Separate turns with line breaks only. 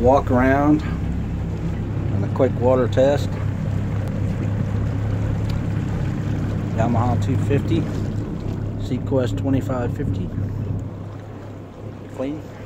walk around and a quick water test. Yamaha 250, Sequest 2550. Clean.